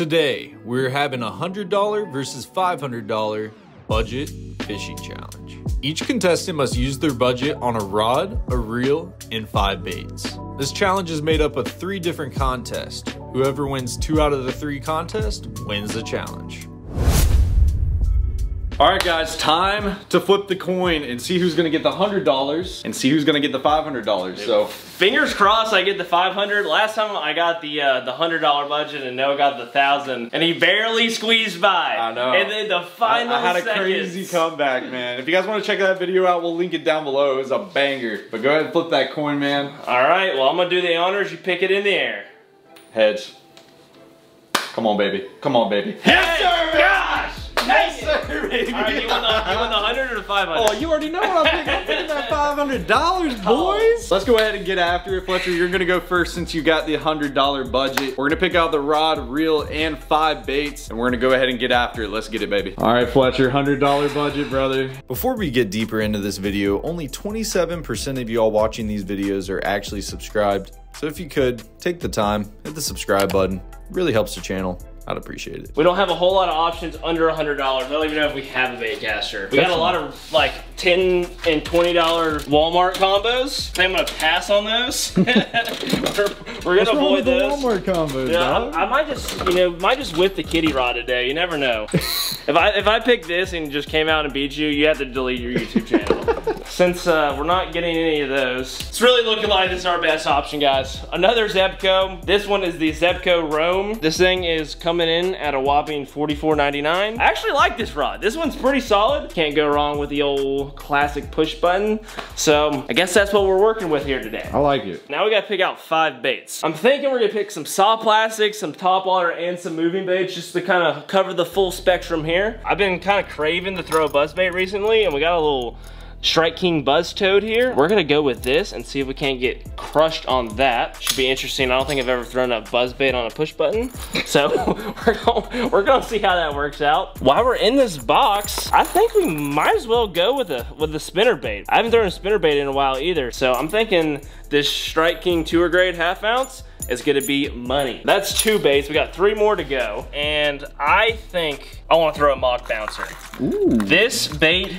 Today, we're having a $100 versus $500 budget fishing challenge. Each contestant must use their budget on a rod, a reel, and five baits. This challenge is made up of three different contests. Whoever wins two out of the three contests wins the challenge. All right, guys, time to flip the coin and see who's gonna get the $100 and see who's gonna get the $500. So, Fingers crossed I get the 500. Last time I got the uh, the $100 budget and Noah got the 1000 and he barely squeezed by. I know. And then the I, final I had a seconds. crazy comeback, man. If you guys wanna check that video out, we'll link it down below. It was a banger. But go ahead and flip that coin, man. All right, well, I'm gonna do the honors. You pick it in the air. Heads. Come on, baby. Come on, baby. Yes, sir! Gosh! Yes, sir, baby. All right, you want the, you want the 100 or the 500? Oh, you already know what I'm picking. I'm picking that $500, boys. Let's go ahead and get after it. Fletcher, you're gonna go first since you got the $100 budget. We're gonna pick out the rod, reel, and five baits, and we're gonna go ahead and get after it. Let's get it, baby. All right, Fletcher, $100 budget, brother. Before we get deeper into this video, only 27% of y'all watching these videos are actually subscribed. So if you could, take the time, hit the subscribe button. It really helps the channel. I'd appreciate it. We don't have a whole lot of options under $100. I don't even know if we have a baitcaster. We got a lot of like 10 and $20 Walmart combos. I think I'm gonna pass on those. we're, we're gonna avoid those. combos, Yeah, I, I might just, you know, might just whip the kitty rod today. You never know. if I if I pick this and just came out and beat you, you have to delete your YouTube channel. Since uh, we're not getting any of those, it's really looking like this is our best option, guys. Another Zebco. This one is the Zebco Roam. This thing is coming in at a whopping $44.99. I actually like this rod. This one's pretty solid. Can't go wrong with the old classic push button. So I guess that's what we're working with here today. I like it. Now we gotta pick out five baits. I'm thinking we're gonna pick some soft plastics, some top water, and some moving baits just to kind of cover the full spectrum here. I've been kind of craving to throw a buzz bait recently, and we got a little Strike King Buzz Toad here. We're gonna go with this and see if we can't get crushed on that. Should be interesting. I don't think I've ever thrown a buzz bait on a push button. So we're gonna, we're gonna see how that works out. While we're in this box, I think we might as well go with a with the spinner bait. I haven't thrown a spinner bait in a while either. So I'm thinking this Strike King tour grade half ounce is gonna be money. That's two baits. We got three more to go. And I think I wanna throw a Mach bouncer. Ooh. This bait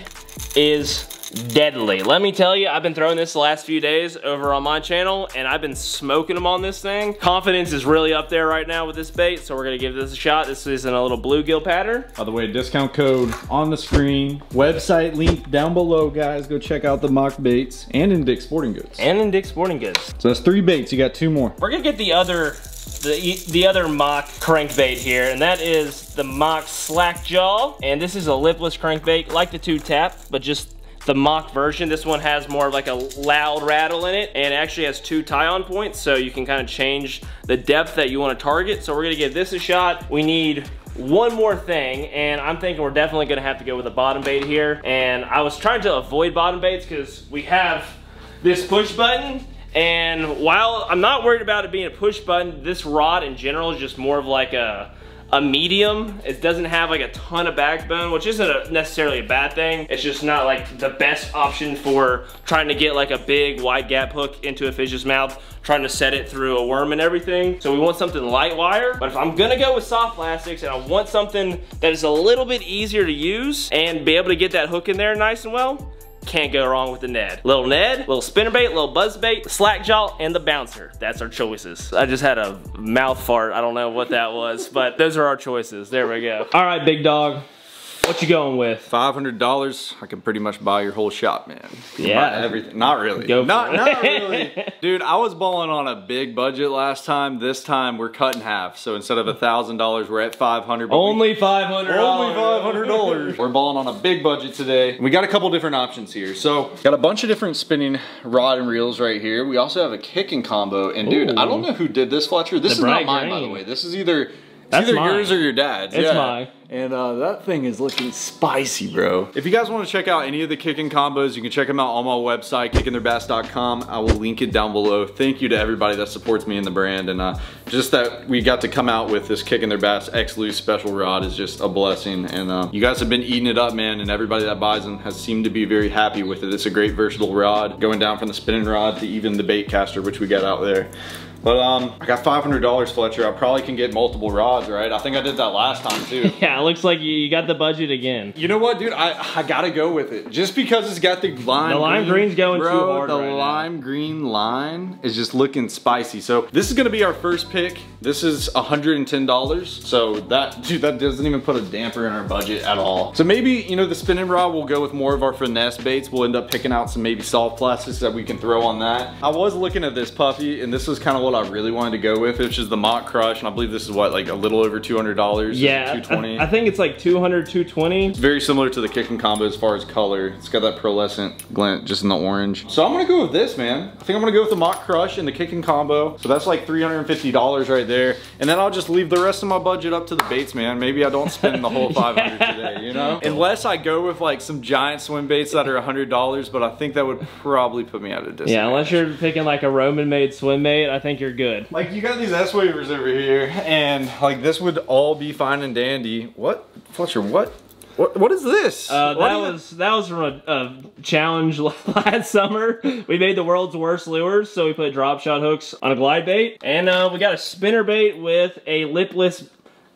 is deadly. Let me tell you, I've been throwing this the last few days over on my channel and I've been smoking them on this thing. Confidence is really up there right now with this bait, so we're gonna give this a shot. This is in a little bluegill pattern. By the way, discount code on the screen. Website link down below, guys. Go check out the Mach baits and in Dick's Sporting Goods. And in Dick's Sporting Goods. So that's three baits. You got two more. We're gonna get the other the, the other Mach crankbait here, and that is the Mach slack jaw. And this is a lipless crankbait, like the two tap, but just the Mach version. This one has more of like a loud rattle in it and it actually has two tie-on points so you can kind of change the depth that you want to target. So we're gonna give this a shot. We need one more thing and I'm thinking we're definitely gonna have to go with a bottom bait here. And I was trying to avoid bottom baits because we have this push button and while I'm not worried about it being a push button, this rod in general is just more of like a a medium. It doesn't have like a ton of backbone, which isn't a, necessarily a bad thing. It's just not like the best option for trying to get like a big wide gap hook into a fish's mouth, trying to set it through a worm and everything. So we want something light wire, but if I'm gonna go with soft plastics and I want something that is a little bit easier to use and be able to get that hook in there nice and well, can't go wrong with the Ned. Little Ned, little spinnerbait, little buzzbait, slack jaw, and the bouncer. That's our choices. I just had a mouth fart. I don't know what that was, but those are our choices. There we go. All right, big dog. What you going with? $500, I can pretty much buy your whole shop, man. Yeah. buy everything. Not really. Go for not, it. not really. Dude, I was balling on a big budget last time. This time we're cutting half. So instead of a $1,000, we're at five hundred. Only five hundred. Only $500. We're balling on a big budget today. We got a couple different options here. So, got a bunch of different spinning rod and reels right here. We also have a kicking combo. And dude, Ooh. I don't know who did this, Fletcher. This The is not mine, by the way. This is either, That's either mine. yours or your dad's. It's yeah. mine. And uh, that thing is looking spicy, bro. If you guys want to check out any of the kicking combos, you can check them out on my website, kickintheirbass.com. I will link it down below. Thank you to everybody that supports me in the brand. And uh, just that we got to come out with this Kicking Their Bass X Lew's special rod is just a blessing. And uh, you guys have been eating it up, man. And everybody that buys them has seemed to be very happy with it. It's a great versatile rod, going down from the spinning rod to even the bait caster, which we got out there. But um, I got $500, Fletcher. I probably can get multiple rods, right? I think I did that last time too. Yeah, it looks like you, got the budget again. You know what, dude? I, I gotta go with it. Just because it's got the lime The lime green, green's going bro, too hard The right now. lime green line is just looking spicy. So this is gonna be our first pick. This is $110. So that, dude, that doesn't even put a damper in our budget at all. So maybe, you know, the spinning rod will go with more of our finesse baits. We'll end up picking out some maybe soft plastics that we can throw on that. I was looking at this puffy and this was kind of what I really wanted to go with, which is the Mach Crush. And I believe this is what, like a little over $200? Yeah, 220 I, I think it's like 200, 220. it's very similar to the kicking combo as far as color. It's got that pearlescent glint just in the orange. So I'm gonna go with this, man. I think I'm gonna go with the Mach Crush and the kicking combo. So that's like $350 right there. And then I'll just leave the rest of my budget up to the baits, man. Maybe I don't spend the whole 500 today, you know? Unless I go with like some giant swim baits that are $100, but I think that would probably put me at a disadvantage. Yeah, unless you're picking like a Roman made swim bait, I think you're good. Like you got these S-Wavers over here, and like this would all be fine and dandy. What, Fletcher? What? What? What is this? Uh, that was that was from a, a challenge last summer. We made the world's worst lures, so we put drop shot hooks on a glide bait, and uh, we got a spinner bait with a lipless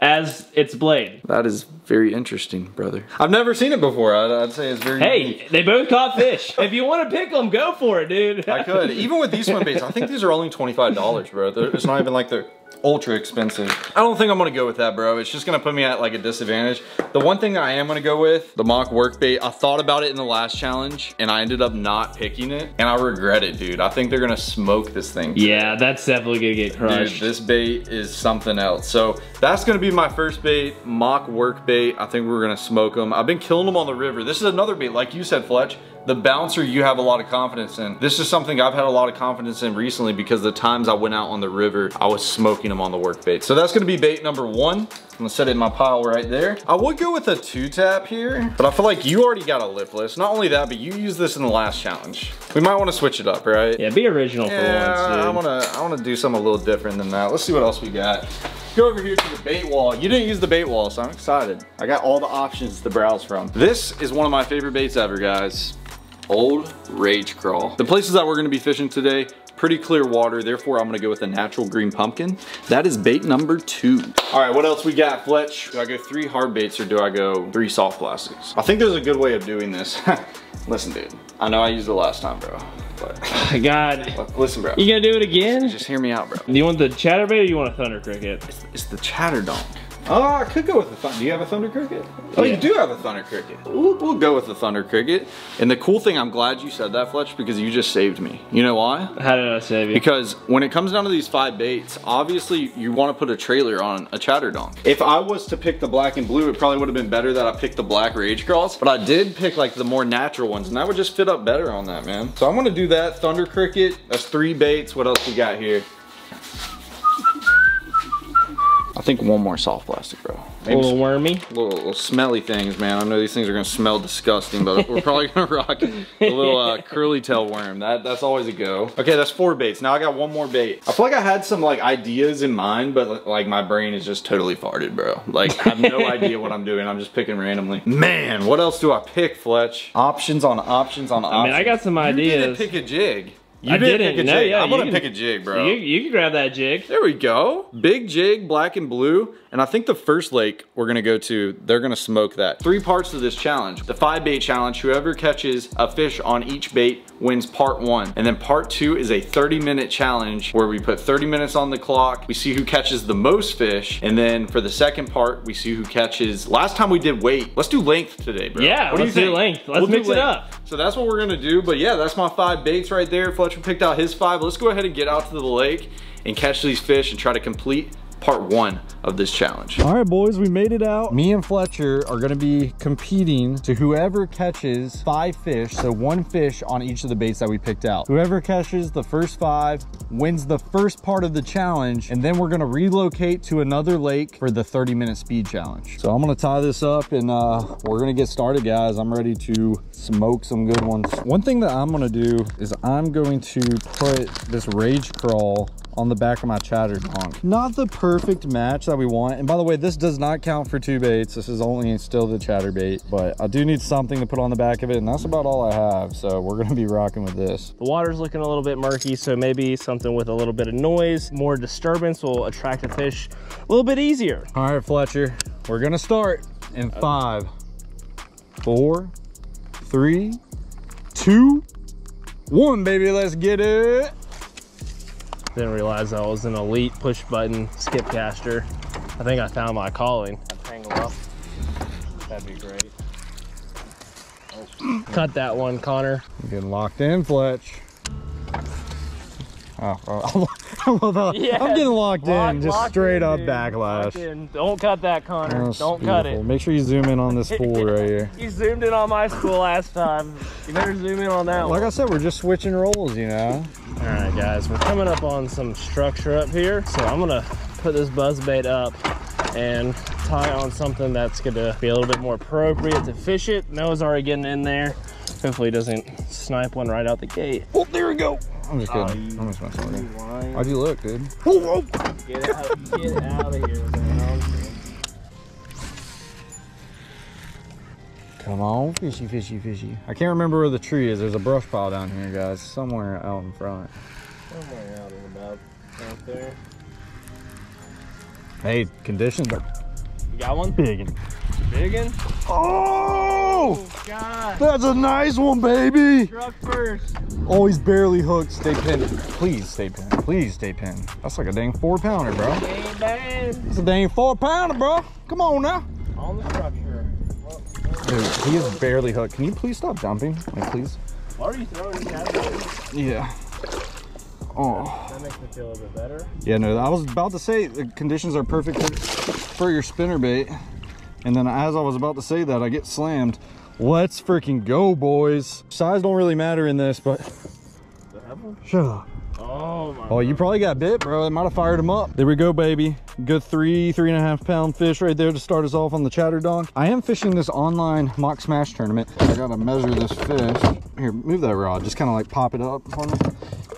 as its blade. That is very interesting, brother. I've never seen it before. I'd, I'd say it's very. unique. Hey, they both caught fish. if you want to pick them, go for it, dude. I could. Even with these swim baits, I think these are only $25, bro. They're, it's not even like they're ultra expensive. I don't think I'm gonna go with that, bro. It's just gonna put me at like a disadvantage. The one thing that I am gonna go with, the Mach work bait, I thought about it in the last challenge and I ended up not picking it and I regret it, dude. I think they're gonna smoke this thing. Yeah, that's definitely gonna get Dude, crushed. this bait is something else. So that's gonna be my first bait, Mach work bait. I think we're gonna smoke them. I've been killing them on the river. This is another bait, like you said, Fletch. The bouncer you have a lot of confidence in. This is something I've had a lot of confidence in recently because the times I went out on the river, I was smoking them on the work bait. So that's gonna be bait number one. I'm gonna set it in my pile right there. I would go with a two tap here, but I feel like you already got a lipless. Not only that, but you used this in the last challenge. We might wanna switch it up, right? yeah, be original for once, dude. I wanna I wanna do something a little different than that. Let's see what else we got. Go over here to the bait wall. You didn't use the bait wall, so I'm excited. I got all the options to browse from. This is one of my favorite baits ever, guys. Old Rage Crawl. The places that we're gonna be fishing today, pretty clear water, therefore I'm gonna go with a natural green pumpkin. That is bait number two. All right, what else we got, Fletch? Do I go three hard baits or do I go three soft plastics? I think there's a good way of doing this. Listen, dude, I know I used it last time, bro, but oh God, listen, bro. you gonna do it again? Just hear me out, bro. Do you want the chatterbait or you want a thunder cricket? It's the chatter donk. Oh, I could go with the thunder. Do you have a thunder cricket? Oh, Yeah. you do have a thunder cricket. We'll, we'll go with the thunder cricket. And the cool thing, I'm glad you said that, Fletch, because you just saved me. You know why? How did I save you? Because when it comes down to these five baits, obviously you want to put a trailer on a chatter donk. If I was to pick the black and blue, it probably would have been better that I picked the black rage crawls. But I did pick like the more natural ones, and that would just fit up better on that, man. So I'm gonna do that. Thunder cricket. That's three baits. What else we got here? I think one more soft plastic, bro. a little wormy. little, little smelly things, man. I know these things are gonna smell disgusting, but we're probably gonna rock a little uh, curly tail worm. That that's always a go. Okay, that's four baits. Now I got one more bait. I feel like I had some like ideas in mind, but like my brain is just totally farted, bro. Like I have no idea what I'm doing. I'm just picking randomly. Man, what else do I pick, Fletch? Options on options on options. I mean, I got some You ideas. didn't pick a jig. You I didn't, didn't. pick a No, jig. yeah, I'm gonna can- pick a jig, bro. You, you can grab that jig. There we go. Big jig, black and blue. And I think the first lake we're gonna go to, they're gonna smoke that. Three parts to this challenge. The five bait challenge, whoever catches a fish on each bait wins part one. And then part two is a 30 minute challenge where we put 30 minutes on the clock. We see who catches the most fish. And then for the second part, we see who catches, last time we did weight. Let's do length today, bro. Yeah, What do you think? length. Let's do mix it up. So that's what we're gonna do. But yeah, that's my five baits right there. Fletcher picked out his five. Let's go ahead and get out to the lake and catch these fish and try to complete part one of this challenge. All right, boys, we made it out. Me and Fletcher are gonna be competing to whoever catches five fish, so one fish on each of the baits that we picked out. Whoever catches the first five wins the first part of the challenge, and then we're gonna relocate to another lake for the 30 minute speed challenge. So I'm gonna tie this up and uh, we're gonna get started, guys. I'm ready to smoke some good ones. One thing that I'm gonna do is I'm going to put this Rage Crawl on the back of my chatter donk. Not the perfect match that we want. And by the way, this does not count for two baits. This is only still the chatter bait, but I do need something to put on the back of it. And that's about all I have. So we're going to be rocking with this. The water's looking a little bit murky, so maybe something with a little bit of noise, more disturbance will attract a fish a little bit easier. All right, Fletcher, we're going to start in five, four, three, two, one, baby. Let's get it. Didn't realize I was an elite push button skip caster. I think I found my calling. I'd tangle up. That'd be great. Oh, cut that one, Connor. I'm getting locked in, Fletch. Oh, oh, I love how Yes. I'm getting locked Lock- in, just straight in, up dude. Backlash. Don't cut that, Connor. Oh, that's Don't cut it. Make sure you zoom in on this spool right here. You zoomed in on my spool last time. You better zoom in on that Like one. I said, we're just switching roles, you know? All right, guys, we're coming up on some structure up here. So I'm gonna put this buzz bait up and tie on something that's gonna be a little bit more appropriate to fish it. Noah's already getting in there. Hopefully he doesn't snipe one right out the gate. Oh, there we go. I'm just Oh, kidding. you- I'm just messing with you. How'd you look, dude? Get out, get out of here, man. Come on, fishy, fishy, fishy. I can't remember where the tree is. There's a brush pile down here, guys. Somewhere out in front. Somewhere out and about out there. Hey, conditions are You got one? big. Biggin? Oh! oh! God. That's a nice one, baby! Truck first. Oh, he's barely hooked. Stay pinned. Please stay pinned. Please stay pinned. That's like a dang four pounder, bro. Bang, bang. It's a dang four pounder, bro. Come on now. On the structure. Dude, he is barely hooked. Can you please stop jumping? Like, please? Why are you throwing these out? Yeah. Oh. That makes me feel a little bit better. Yeah, no, I was about to say the conditions are perfect for, for your spinner bait. And then as I was about to say that, I get slammed. Let's freaking go, boys. Size don't really matter in this, but shut up. Oh my. Oh, you probably got bit, bro. It might have fired him up. There we go, baby. Good three, three and a half pound fish right there to start us off on the chatter donk. I am fishing this online Mach smash tournament. I gotta measure this fish. Here, move that rod. Just kind of like pop it up for me.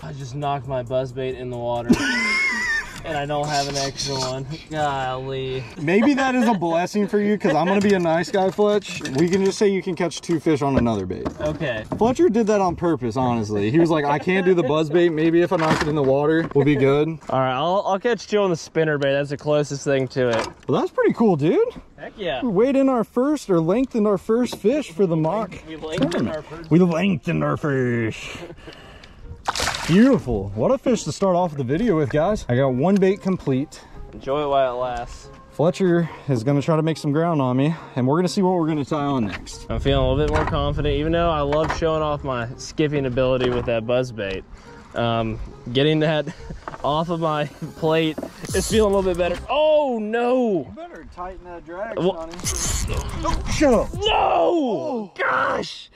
I just knocked my buzzbait in the water. and I don't have an extra one. Golly. Maybe that is a blessing for you because I'm gonna be a nice guy, Fletch. We can just say you can catch two fish on another bait. Okay. Fletcher did that on purpose, honestly. He was like, I can't do the buzz bait. Maybe if I knock it in the water, we'll be good. All right, I'll, I'll catch two on the spinner bait. That's the closest thing to it. Well, that's pretty cool, dude. Heck yeah. We weighed in our first or lengthened our first fish for the mock. We lengthened our first. We lengthened our fish. Beautiful. What a fish to start off the video with, guys. I got one bait complete. Enjoy it while it lasts. Fletcher is gonna try to make some ground on me, and we're gonna see what we're gonna tie on next. I'm feeling a little bit more confident, even though I love showing off my skipping ability with that buzz bait. Um, getting that off of my plate is feeling a little bit better. Oh no! better tighten that drag, Well- Shut up. No! Oh. Gosh!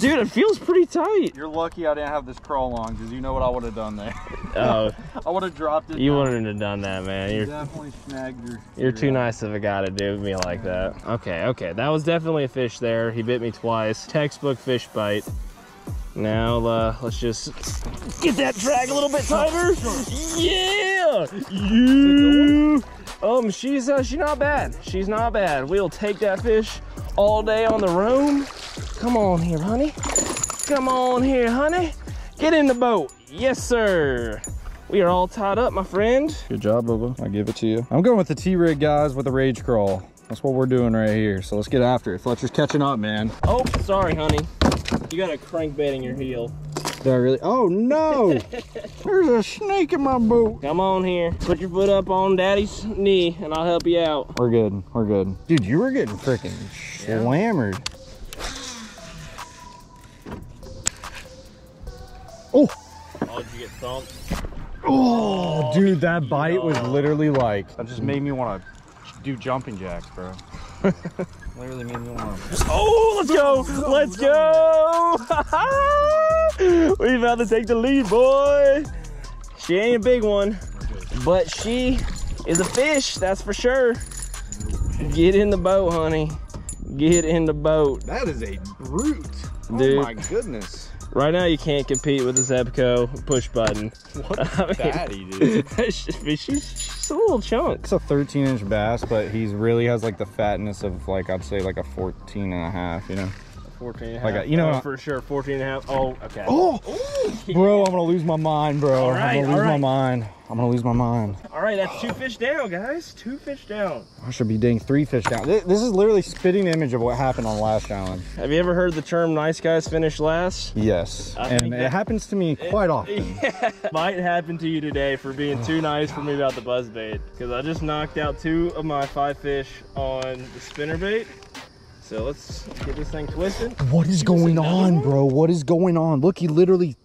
Dude, it feels pretty tight. You're lucky I didn't have this crawl on, because you know what I would have done there. Oh, I would have dropped it. you down. wouldn't have done that, man. You're definitely snagged your. You're too nice of a guy to do me like that. Okay, okay. That was definitely a fish there. He bit me twice. Textbook fish bite. Now, uh, let's just get that drag a little bit tighter. Yeah! Yeah! Um, she's, uh, she's not bad. She's not bad. We'll take that fish all day on the roam. Come on here, honey. Come on here, honey. Get in the boat. Yes, sir. We are all tied up, my friend. Good job, Bubba. I give it to you. I'm going with the T-rig guys with the rage crawl. That's what we're doing right here. So let's get after it. Fletcher's catching up, man. Oh, sorry, honey. You got a crankbait in your heel. Did I really? Oh no! There's a snake in my boot. Come on here. Put your foot up on daddy's knee and I'll help you out. We're good. We're good. Dude, you were getting freaking slammered. Oh, Oh, did you get thumped? oh, oh dude, that bite was literally like that. Just made me want to do jumping jacks, bro. literally made me want to. Oh, let's go. Let's go. we about to take the lead, boy. She ain't a big one, but she is a fish, that's for sure. Get in the boat, honey. Get in the boat. That is a brute. Oh dude. Oh my goodness. Right now, you can't compete with the Zebco push button. What a fatty, dude. she's, she's a little chunk. It's a 13 inch bass, but he's really has like the fatness of like, I'd say like a 14 and a half, you know? 14 and a Like a- you know- Oh, for sure, 14 and a half. Oh, okay. Oh, bro, I'm gonna lose my mind, bro. All I'm gonna lose all my mind. I'm gonna lose my mind. All right, that's two fish down, guys. Two fish down. I should be dang three fish down. Thi- This is literally spitting image of what happened on the last challenge. Have you ever heard the term nice guys finish last? Yes, I and it that- happens to me quite often. Yeah, might happen to you today for being too nice for me about the buzz bait. Because I just knocked out two of my five fish on the spinner bait. So let's get this thing twisted. What is going on, bro? What is going on? Look, he literally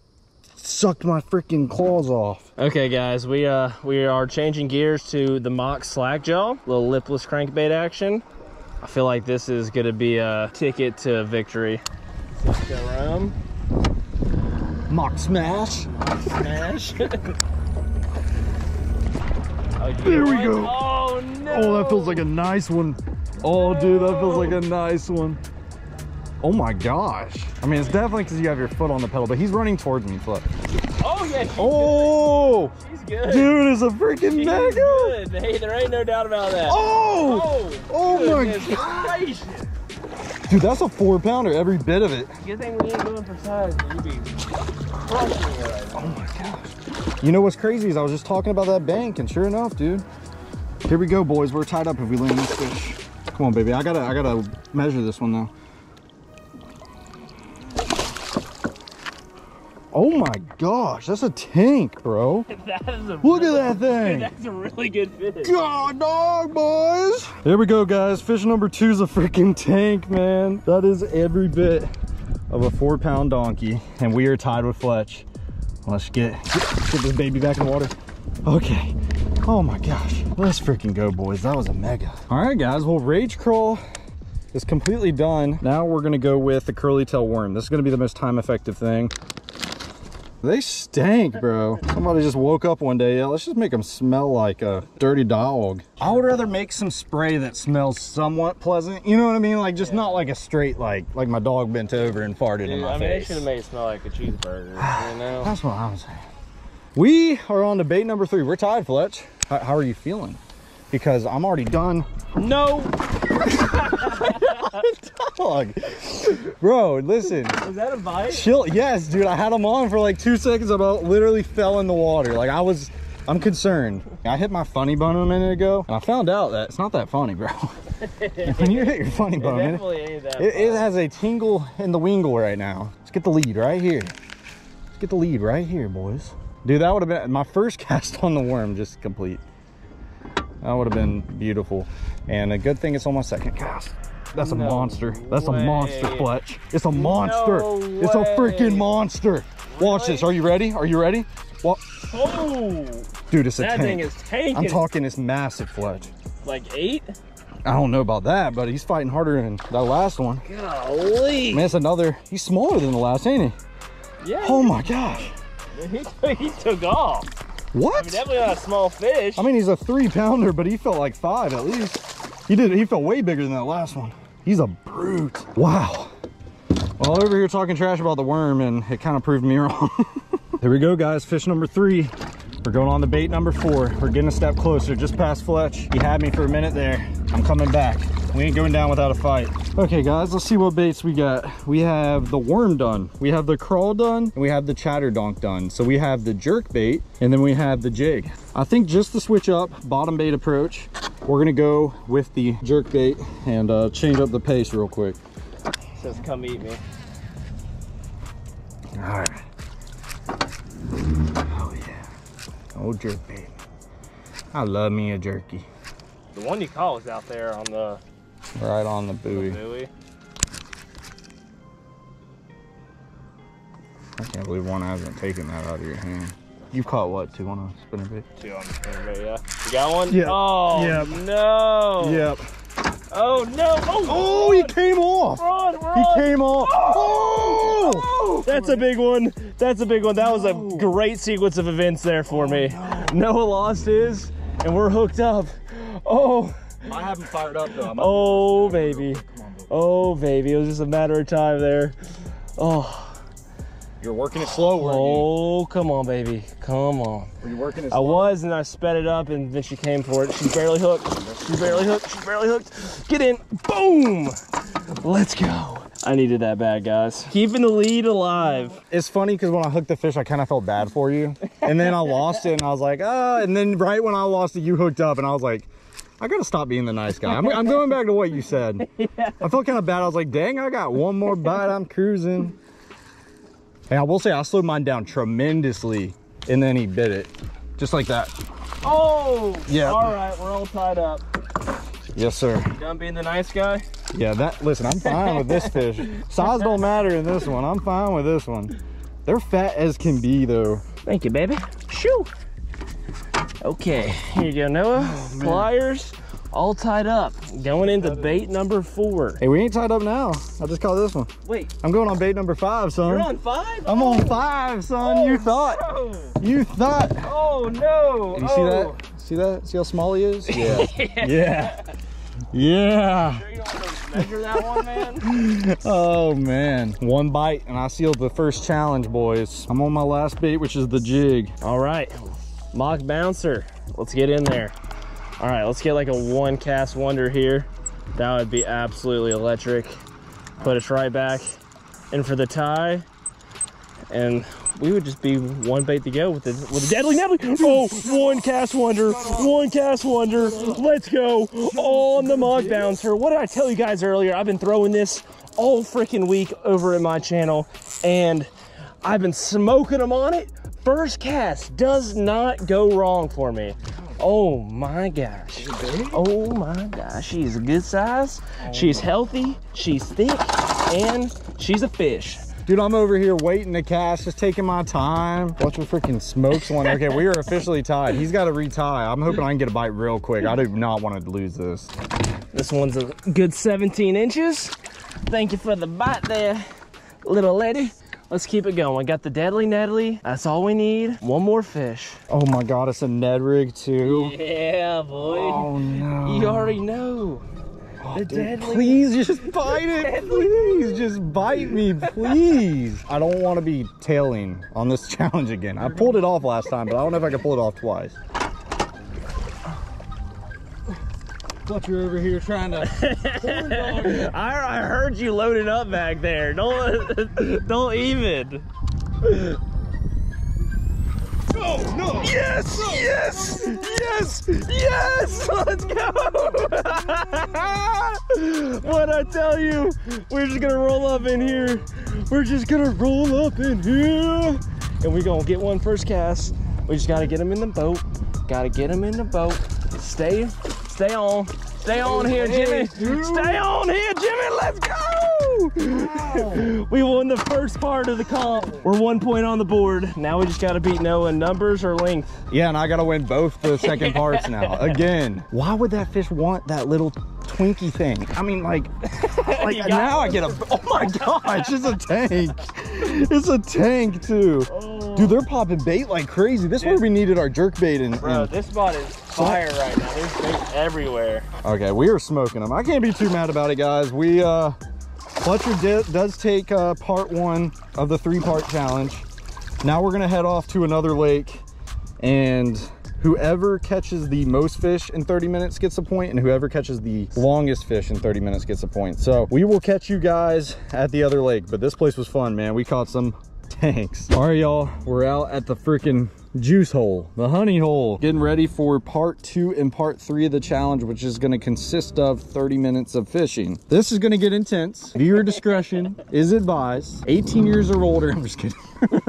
sucked my freaking claws off. Okay, guys, we uh we are changing gears to the Mach slack jaw, little lipless crankbait action. I feel like this is gonna be a ticket to victory. Zebco Roam, Mach smash. smash. Oh, There we go. Oh no! Oh, that feels like a nice one. Oh, dude, that feels like a nice one. Oh my gosh. I mean, it's definitely because you have your foot on the pedal, but he's running towards me, Flip. Oh yeah, Oh, she's good. dude, it's a freaking She's mega. good. Hey, there ain't no doubt about that. Oh, oh, oh my gosh. dude, that's a four pounder, every bit of it. Good thing we ain't going for size. You'd be crushing it right now. Oh my gosh. You know what's crazy is I was just talking about that bank, and sure enough, dude. Here we go, boys. We're tied up if we land this fish. Come on, baby. I gotta, I gotta measure this one though. Oh my gosh, that's a tank, bro. That is a Look at that thing. That's a really good fish. God dog, boys. There we go, guys. Fish number two is a freaking tank, man. That is every bit of a four pound donkey. And we are tied with Fletch. Let's get, get, get this baby back in the water. Okay. Oh my gosh. Let's freaking go, boys. That was a mega. All right, guys. Well, Rage Crawl is completely done. Now we're gonna go with the curly tail worm. This is gonna be the most time effective thing. They stink, bro. Somebody just woke up one day. Yeah, let's just make them smell like a dirty dog. I would rather make some spray that smells somewhat pleasant. You know what I mean? Like just not like a straight like like my dog bent over and farted in my I mean, they face. should have made it smell like a cheeseburger, you know? That's what I'm saying. We are on to bait number three. We're tied, Fletch. How, how are you feeling? Because I'm already done. No! Dog. Bro, listen. Was that a bite? Chill. Yes, dude. I had them on for like two seconds. I about literally fell in the water. Like I was, I'm concerned. I hit my funny bone a minute ago, and I found out that it's not that funny, bro. when you hit your funny bone, it, definitely ain't that it, it has a tingle in the wingle right now. Let's get the lead right here. Let's get the lead right here, boys. Dude, that would have been my first cast on the worm, just complete. That would have been beautiful. And a good thing it's on my second cast. That's a No monster. That's a monster, way. Fletch. It's a monster. No it's a freaking monster. Watch this. Are you ready? Are you ready? Well, Oh! dude, it's a That tank. thing is tanking. I'm talking this massive Fletch. Like eight? I don't know about that, but he's fighting harder than that last one. Golly! Man, it's another. He's smaller than the last, ain't he? Yeah, Oh my gosh. he, he took off. I What? mean, definitely not a small fish. I mean, he's a three pounder, but he felt like five at least. He did. He felt way bigger than that last one. He's a brute. Wow. Well, over here talking trash about the worm, and it kind of proved me wrong. Here we go, guys. Fish number three. We're going on the bait number four. We're getting a step closer, just past Fletch. He had me for a minute there. I'm coming back. We ain't going down without a fight. Okay, guys, let's see what baits we got. We have the worm done. We have the crawl done, and we have the chatter donk done. So we have the jerk bait, and then we have the jig. I think just to switch up bottom bait approach, we're gonna go with the jerk bait and uh, change up the pace real quick. Says, come eat me. All right. Oh yeah. Oh jerk bait. I love me a jerky. The one you caught was out there on the Right on the buoy. buoy. I can't believe one hasn't taken that out of your hand. You've caught what? Two on a spinner bait? Two on the spinner bait, yeah. You got one? Yep. Oh, Yep. no. Yep. Oh, no. Oh, Oh, he came off. run, run. He came off. Oh. oh! That's a big one. That's a big one. That was a great sequence of events there for me. Oh, Noah lost his, and we're hooked up. Oh, I haven't fired up though. oh, baby. Oh, baby. It was just a matter of time there. Oh, You're working it slow, weren't Oh, come on, baby. Come on. Were you working it slow? I was, and I sped it up, and then she came for it. She's barely hooked. She's barely hooked. She's barely hooked. Get in. Boom. Let's go. I needed that bad, guys. Keeping the lead alive. It's funny because when I hooked the fish, I kind of felt bad for you. And then I lost it and I was like, oh, and then right when I lost it, you hooked up and I was like, I gotta stop being the nice guy. I'm, I'm going back to what you said. Yeah. I felt kind of bad. I was like, dang, I got one more bite. I'm cruising. Hey, I will say I slowed mine down tremendously and then he bit it. Just like that. Oh. Yeah. All right, we're all tied up. Yes, sir. Done being the nice guy. Yeah, that, listen, I'm fine with this fish. Size don't matter in this one. I'm fine with this one. They're fat as can be though. Thank you, baby. Shoo. Okay, here you go, Noah. Oh, Pliers, all tied up. Going into bait number four. Hey, we ain't tied up now. I just caught this one. Wait, I'm going on bait number five, son. you're on five? I'm on oh. five, son. you oh, thought. Oh, You thought. oh no. Did you see oh. that? See that? See how small he is? Yeah. yeah. Yeah. Sure you don't want to measure that one, man? Oh man. One bite and I sealed the first challenge, boys. I'm on my last bait, which is the jig. All right, Mach bouncer. Let's get in there. All right, let's get like a one cast wonder here. That would be absolutely electric. Put us right back in for the tie. And we would just be one bait to go with the with the deadly nebly. Oh, one cast wonder, one cast wonder. Let's go on the Mach bouncer. What did I tell you guys earlier? I've been throwing this all freaking week over at my channel, and I've been smoking them on it. First cast does not go wrong for me. Oh my gosh. Oh my gosh. She's a good size. Oh she's healthy. She's thick. And she's a fish. Dude, I'm over here waiting to cast, just taking my time. Watch me freaking smokes one. Okay, we are officially tied. He's got to retie. I'm hoping I can get a bite real quick. I do not want to lose this. This one's a good 17 inches. Thank you for the bite there, little lady. Let's keep it going. We got the deadly Nedley. That's all we need. One more fish. Oh my God, it's a Ned rig too. Yeah, boy. Oh no. You already know. Oh, the deadly. Please just bite it. Please just bite me, please. I don't want to be tailing on this challenge again. I pulled it off last time, but I don't know if I can pull it off twice. Fletcher over here trying to. I, I heard you loading up back there. Don't don't even. Oh no! Yes! Yes! Yes! Yes! Let's go! what I tell you, we're just gonna roll up in here. We're just gonna roll up in here, and we're gonna get one first cast. We just gotta get him in the boat. Gotta get him in the boat. Stay, stay on, stay on here, Jimmy. Stay on here, Jimmy. Let's go! we won the first part of the comp. We're one point on the board. Now we just gotta beat Noah numbers or length. Yeah, and I gotta win both the second parts now. Again. Why would that fish want that little Twinkie thing? I mean, like, like got now I get a. Oh my gosh, it's a tank. It's a tank too. Oh, Dude, they're popping bait like crazy. This is where we needed our jerk bait and. Bro, and- this spot is fire right now. There's bait everywhere. Okay, we are smoking them. I can't be too mad about it, guys. We, uh, Fletcher does take uh, part one of the three part challenge. Now we're gonna head off to another lake and whoever catches the most fish in 30 minutes gets a point and whoever catches the longest fish in 30 minutes gets a point. So we will catch you guys at the other lake, but this place was fun, man. We caught some tanks. All right, y'all, we're out at the freaking juice hole, the honey hole. Getting ready for part two and part three of the challenge, which is gonna consist of 30 minutes of fishing. This is gonna get intense. Viewer discretion is advised. 18 years or older, I'm just kidding.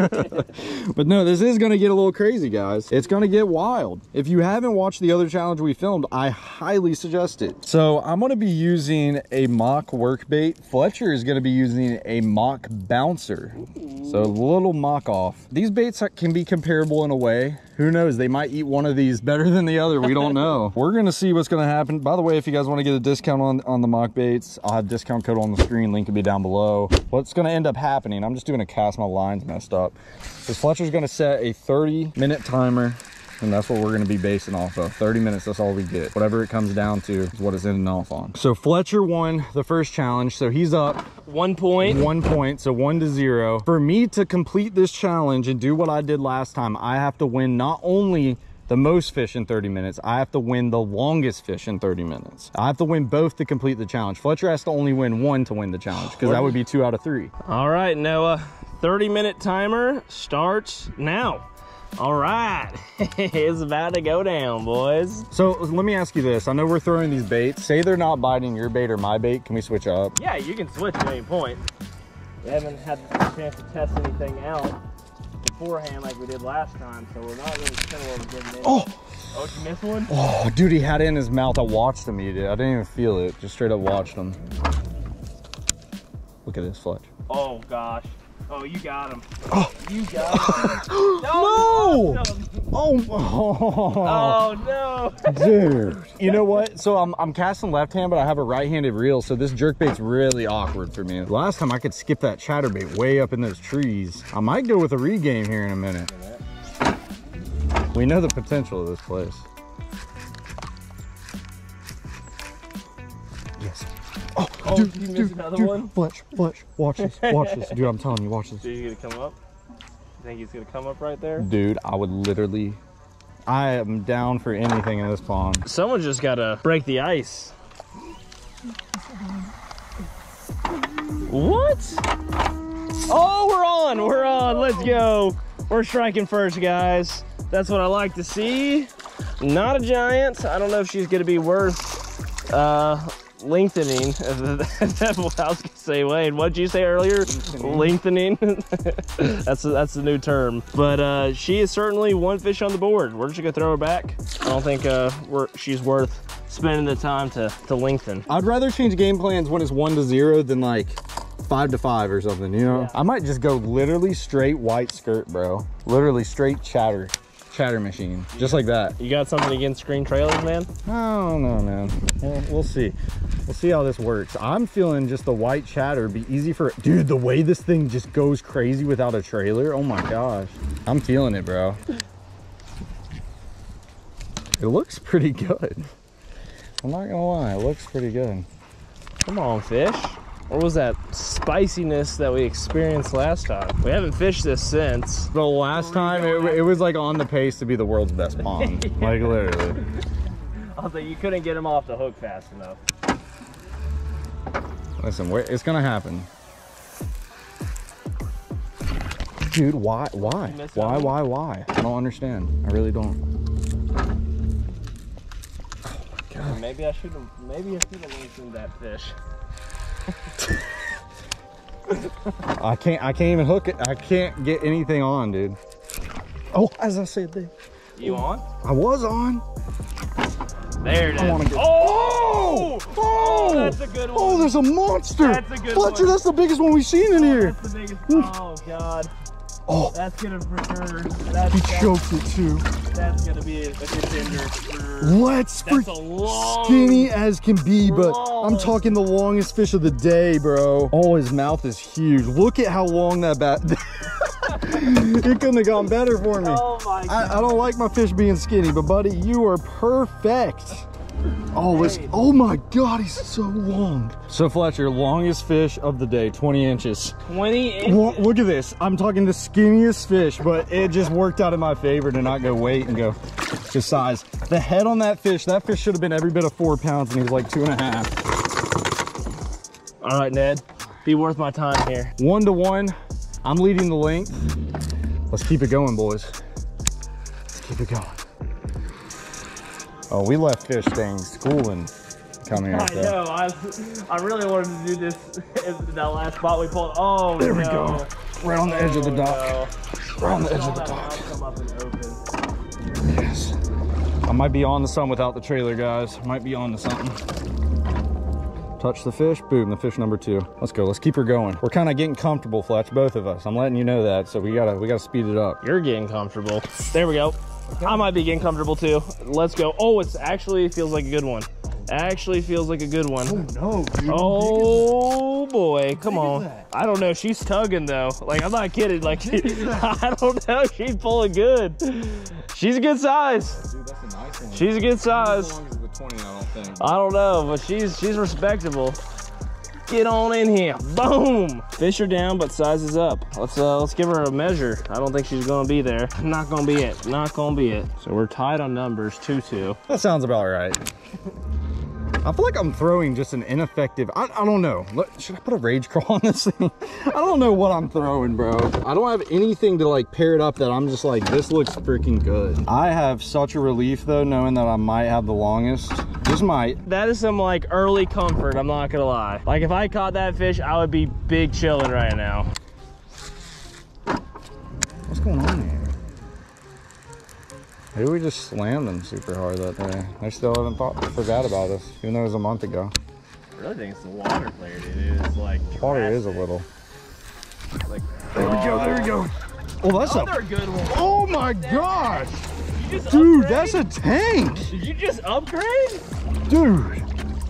but no, this is gonna get a little crazy, guys. It's gonna get wild. If you haven't watched the other challenge we filmed, I highly suggest it. So I'm gonna be using a Mach work bait. Fletcher is gonna be using a Mach bouncer. So a little mock off. These baits can be comparable in a way. Who knows? They might eat one of these better than the other. We don't know. We're gonna see what's gonna happen. By the way, if you guys wanna get a discount on, on the Mach baits, I'll have discount code on the screen. Link will be down below. What's gonna end up happening, I'm just doing a cast my lines messed up. Is Fletcher's gonna set a 30 minute timer and that's what we're gonna be basing off of. 30 minutes, that's all we get. Whatever it comes down to is what it's in and off on. So Fletcher won the first challenge, so he's up one point. One point, so one to zero. For me to complete this challenge and do what I did last time, I have to win not only the most fish in 30 minutes. I have to win the longest fish in 30 minutes. I have to win both to complete the challenge. Fletcher has to only win one to win the challenge because that would be two out of three. All right, Noah, 30 minute timer starts now. All right, it's about to go down, boys. So let me ask you this. I know we're throwing these baits. Say they're not biting your bait or my bait. Can we switch up? Yeah, you can switch at any point. We haven't had the chance to test anything out beforehand like we did last time, so we're not really sure what we're getting in. Oh! Oh, did you miss one? Oh, dude, he had it in his mouth. I watched him eat it. I didn't even feel it. Just straight up watched him. Look at this, Fletch. Oh, gosh. Oh, you got him. Oh. You got him. no! no! Oh, oh, oh no. Dude. You know what? So I'm, I'm casting left hand, but I have a right-handed reel, so this jerkbait's really awkward for me. Last time I could skip that chatterbait way up in those trees. I might go with a regame here in a minute. We know the potential of this place. Yes. Oh, oh dude, you dude, another dude, one? Fletch, Fletch, watch this, watch this. Dude, I'm telling you, watch this. Dude, you gonna come up? You think he's gonna come up right there? Dude, I would literally, I am down for anything in this pond. Someone just gotta break the ice. What? Oh, we're on, we're on, let's go. We're striking first, guys. That's what I like to see. Not a giant. I don't know if she's gonna be worth uh, lengthening. that's what I was gonna say, Wayne. What'd you say earlier? Lengthening. that's a, that's the new term. But uh, she is certainly one fish on the board. We're just gonna throw her back. I don't think uh, she's worth spending the time to to lengthen. I'd rather change game plans when it's one to zero than like five to five or something. You know, yeah. I might just go literally straight white skirt, bro. Literally straight chatter chatter machine, just like that. You got something against screen trailers, man? Oh, no, man. We'll, we'll see. We'll see how this works. I'm feeling just the white chatter be easy for, dude, the way this thing just goes crazy without a trailer. Oh my gosh. I'm feeling it, bro. It looks pretty good. I'm not gonna lie, it looks pretty good. Come on, fish. Or was that spiciness that we experienced last time? We haven't fished this since. The last time, it, it was like on the pace to be the world's best pond. like literally. Although you couldn't get him off the hook fast enough. Listen, it's gonna happen. Dude, why, why? Why, why, why? I don't understand. I really don't. Oh my god. Maybe I should have, maybe I should have mentioned that fish. I can't I can't even hook it. I can't get anything on, dude. Oh, as I said there. You on? I was on. There it is. Get... Oh! oh! oh! That's a good oh, one. Oh, there's a monster. That's a good Fletcher, one. that's the biggest one we've seen in oh, here. That's the biggest. Oh, God. Oh, that's gonna sure. That's, he choked it too. That's gonna be a, contender for. Let's skinny as can be, but I'm talking the longest fish of the day, bro. Oh, his mouth is huge. Look at how long that bat. it couldn't have gone better for me. Oh my God. I, I don't like my fish being skinny, but buddy, you are perfect. Oh, it's, oh my God, he's so long. So Fletcher, longest fish of the day, 20 inches. 20 inches? look at this. I'm talking the skinniest fish, but it just worked out in my favor to not go weight and go just size. The head on that fish, that fish should have been every bit of four pounds and he was like two and a half. All right, Ned, be worth my time here. One to one, I'm leading the length. Let's keep it going, boys. Let's keep it going. Oh, we left fish staying schooling coming here. I know. I, I really wanted to do this in that last spot we pulled. Oh, there no. we go. Right on the edge of the oh, dock. No. Right on the edge of the dock. Yes. I might be on to something without the trailer, guys. Might be on to something. Touch the fish, boom, the fish number two. Let's go, let's keep her going. We're kind of getting comfortable, Fletch, both of us. I'm letting you know that, so we gotta we gotta speed it up. You're getting comfortable. There we go. Okay. I might be getting comfortable too. Let's go. Oh, it's actually feels like a good one. Actually feels like a good one. Oh No, dude. Oh boy, come on. I don't know. She's tugging though. Like I'm not kidding. Like she, I don't know. She's pulling good. She's a good size. Dude, that's a nice one. She's a good size. As long as the 20, I don't think. I don't know, but she's she's respectable. Get on in here. Boom. Fish are down, but size is up. Let's uh let's give her a measure. I don't think she's gonna be there. Not gonna be it. Not gonna be it. So we're tied on numbers, two two. That sounds about right. I feel like I'm throwing just an ineffective, I, I don't know. Look, should I put a rage crawl on this thing? I don't know what I'm throwing, bro. I don't have anything to like pair it up that I'm just like, this looks freaking good. I have such a relief though, knowing that I might have the longest. Just might. That is some like early comfort, I'm not gonna lie. Like if I caught that fish, I would be big chilling right now. What's going on here? Maybe we just slammed them super hard that day. They still haven't thought, forgot about us, even though it was a month ago. I really think it's the water player, dude. It's like Water is a little. like There we go, there we go. Oh, oh that's a, good one. oh my gosh. Dude, upgrade? that's a tank. Did you just upgrade? Dude,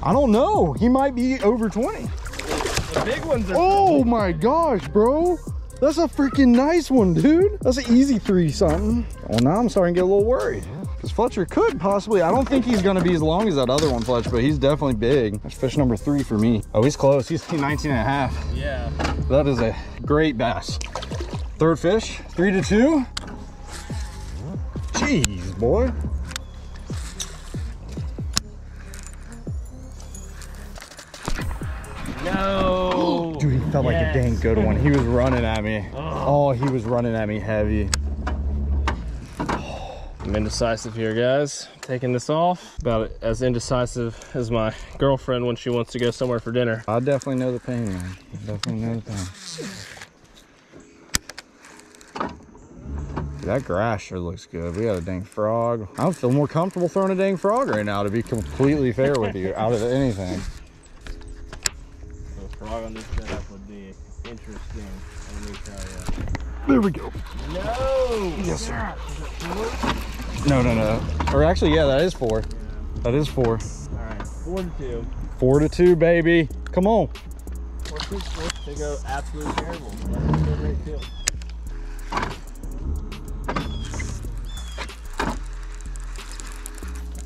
I don't know. He might be over 20. The big ones are Oh my gosh, bro. That's a freaking nice one, dude. That's an easy three something. Well, now I'm starting to get a little worried. Because Fletcher could possibly, I don't think he's going to be as long as that other one, Fletch, but he's definitely big. That's fish number three for me. Oh, he's close. He's 19 and a half. Yeah. That is a great bass. Third fish, three to two. Jeez, boy. No. Felt like a dang good one. He was running at me. Oh. oh, he was running at me heavy. I'm indecisive here, guys. Taking this off. About as indecisive as my girlfriend when she wants to go somewhere for dinner. I definitely know the pain, man. I definitely know the pain. Dude, that grass sure looks good. We got a dang frog. I don't feel more comfortable throwing a dang frog right now, to be completely fair with you, out of anything. The frog on this setup would be interesting. Let me tell you. There we go. No. Yes, sir. No, no, no. Or actually, yeah, that is four. That is four. All right. Four to two. Four to two, baby. Come on. Four to four to go absolutely terrible. That's a good rate.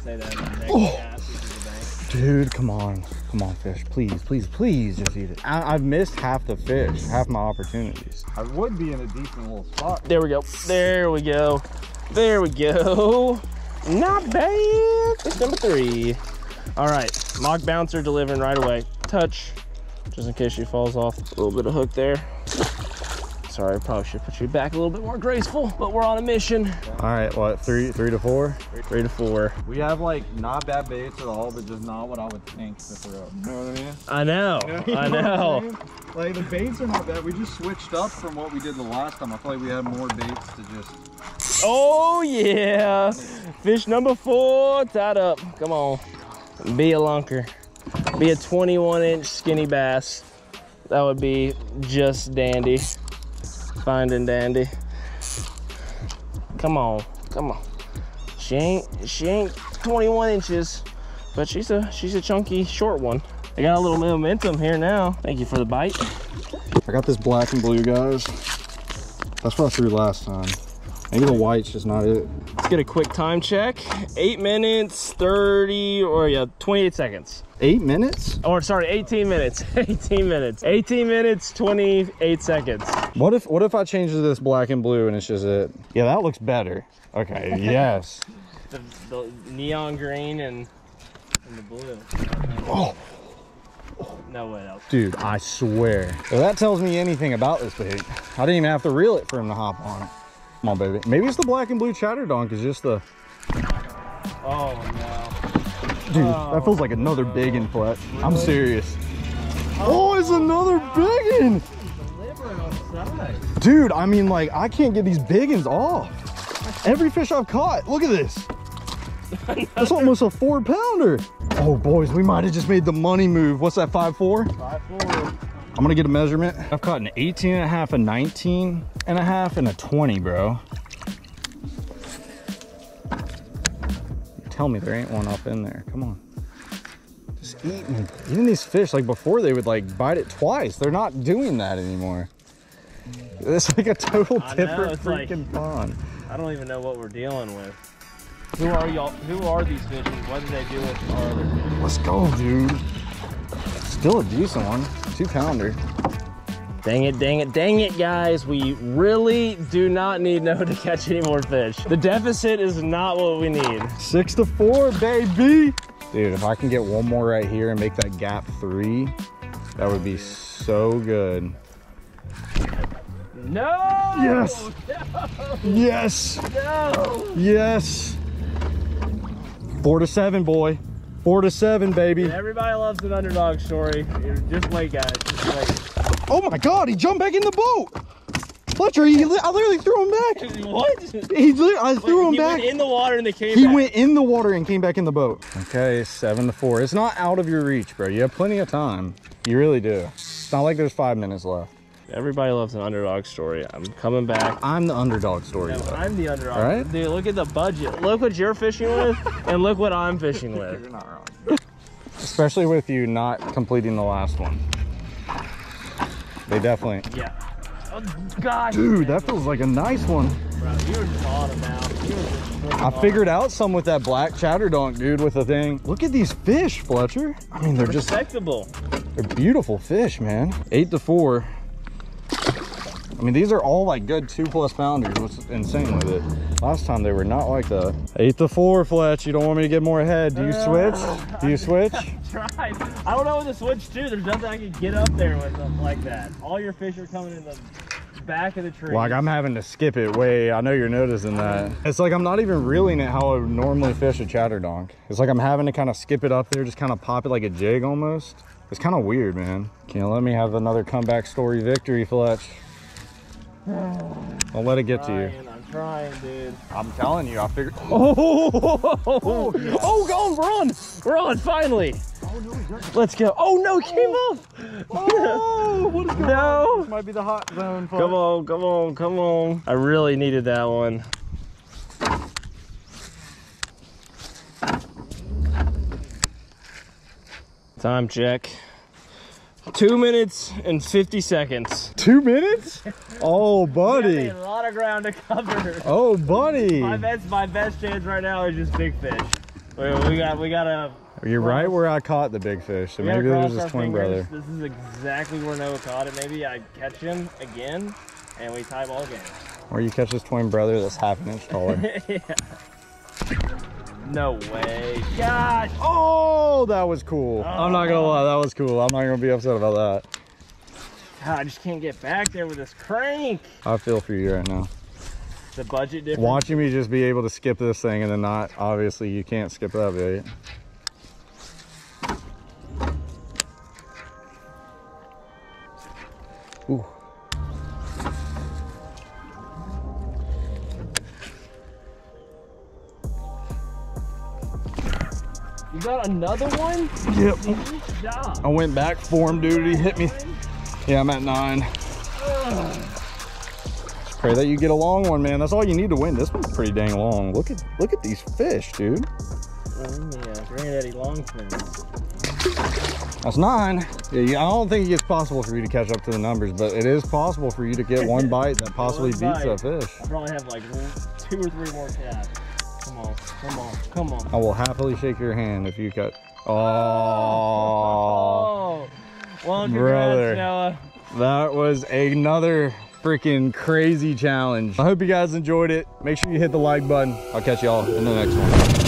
Say that next Oh. cast, the bank. Dude, come on. Come on, fish. Please, please, please just eat it. I, I've missed half the fish, half my opportunities. I would be in a decent little spot. There we go. There we go. There we go. Not bad. Fish number three. All right. Mach bouncer delivering right away. Touch. Just in case she falls off. A little bit of hook there. Sorry, I probably should put you back a little bit more graceful, but we're on a mission. All right, what, three, three to four? Three to four. We have like not bad baits at all, but just not what I would think to throw. You know what I mean? I know. I know. Like the baits are not bad. We just switched up from what we did the last time. I feel like we had more baits to just. Oh yeah. Fish number four tied up. Come on. Be a lunker. Be a 21 inch skinny bass. That would be just dandy. Fine and dandy. Come on. Come on. She ain't she ain't 21 inches, but she's a she's a chunky short one. I got a little momentum here now. Thank you for the bite. I got this black and blue, guys. That's what I threw last time. Maybe the white's just not it. Let's get a quick time check. Eight minutes, 30, or yeah, 28 seconds. Eight minutes? Or sorry, 18 minutes. 18 minutes. 18 minutes, 28 seconds. What if what if I change to this black and blue and it's just it? Yeah, that looks better. Okay, yes. The, the neon green and, and the blue. Oh, No way else. dude, I swear. If that tells me anything about this bait, I didn't even have to reel it for him to hop on it. Come on, baby. Maybe it's the black and blue chatter donk is just the Oh no. dude. That oh. feels like another big one, Fletch. I'm serious. Oh. oh, it's another big one. Dude, I mean, like, I can't get these big ones off. Every fish I've caught, look at this. That's almost a four pounder. Oh, boys, we might have just made the money move. What's that, five, four? Five forward. I'm gonna get a measurement. I've caught an 18 and a half, a 19 and a half, and a 20, bro. Tell me there ain't one up in there. Come on. just eating, eating these fish. Like before they would like bite it twice. They're not doing that anymore. It's like a total I know, different like- freaking pond. I don't even know what we're dealing with. Who are y'all? Who are these fish? What do they do with our other fish? Let's go, dude. Still a decent one. Two pounder. Dang it, dang it, dang it, guys. We really do not need Noah to catch any more fish. The deficit is not what we need. Six to four, baby. Dude, if I can get one more right here and make that gap three, that would be so good. No! Yes. Yes. No! Yes. Four to seven, boy. Four to seven, baby. Everybody loves an underdog story. Just wait, guys. Just wait. Oh my God, he jumped back in the boat. Fletcher, he, li- I literally threw him back. What? He, li- I threw Wait, him he back. went in the water and they came He back. went in the water and came back in the boat. Okay, seven to four. It's not out of your reach, bro. You have plenty of time. You really do. It's not like there's five minutes left. Everybody loves an underdog story. I'm coming back. I'm the underdog story. No, though. I'm the underdog. All right. Dude, look at the budget. Look what you're fishing with, and look what I'm fishing with. You're not wrong. Especially with you not completing the last one. They definitely. Yeah. Oh, gosh. Dude, that feels like a nice one. Bro, you were just on him now. You were just I figured out some with that black chatter donk, dude, with the thing. Look at these fish, Fletcher. I mean, they're just, Respectable. they're beautiful fish, man. Eight to four. I mean, these are all like good two plus pounders. What's insane with it? Last time they were not like that. Eight to four, Fletch. You don't want me to get more ahead. Do you uh, switch? Do you switch? Tried. I don't know what to switch to. There's nothing I can get up there with them like that. All your fish are coming in the back of the tree. Like I'm having to skip it way. I know you're noticing that. It's like I'm not even reeling it how I would normally fish a chatter donk. It's like I'm having to kind of skip it up there, just kind of pop it like a jig almost. It's kind of weird, man. Can't let me have another comeback story victory, Fletch. Don't let it get to you. I'm trying, dude. I'm telling you, I figured. Oh, oh, oh, go on, we're on, we're on, finally. Let's go. Oh no, it came off. Oh, what is going No. This might be the hot zone. Fletch. Come on, come on, come on. I really needed that one. Time check. Two minutes and 50 seconds. Two minutes? Oh, We buddy. a lot of ground to cover. Oh, buddy. My best, my best chance right now is just big fish. We, we got, we got a. You're right where I caught the big fish, so maybe there's cross his twin fingers. brother. This is exactly where Noah caught it. Maybe I catch him again, and we tie ball game. Or you catch his twin brother that's half an inch taller. No way. Gosh. oh, that was cool. Oh. I'm not gonna lie, that was cool. I'm not gonna be upset about that. God, I just can't get back there with this crank. I feel for you right now. The budget difference. Watching me just be able to skip this thing and then not, obviously you can't skip that bait. Ooh. You got another one? Yep. I went back for him, dude. He hit me. Yeah, I'm at nine. Just pray that you get a long one, man. That's all you need to win. This one's pretty dang long. Look at look at these fish, dude. Oh, yeah, Granddaddy Longfin. That's nine. Yeah, I don't think it's possible for you to catch up to the numbers, but it is possible for you to get one bite that possibly beats that fish. I probably have like two or three more cats. Come on, come on. I will happily shake your hand if you cut. Oh, Oh, well, Brother. Noah. that was another freaking crazy challenge. I hope you guys enjoyed it. Make sure you hit the like button. I'll catch y'all in the next one.